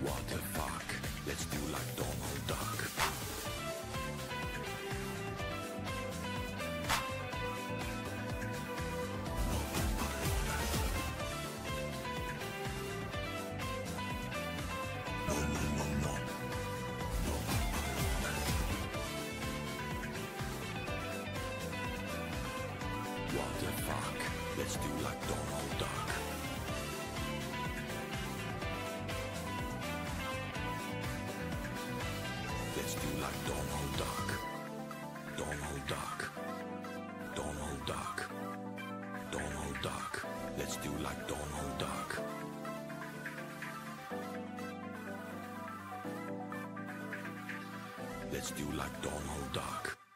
What the fuck? Let's do like Donald Duck. What the fuck? Let's do like Donald Duck. Let's do like Donald Duck. Donald Duck. Donald Duck. Donald Duck. Let's do like Donald Duck. Let's do like Donald Duck.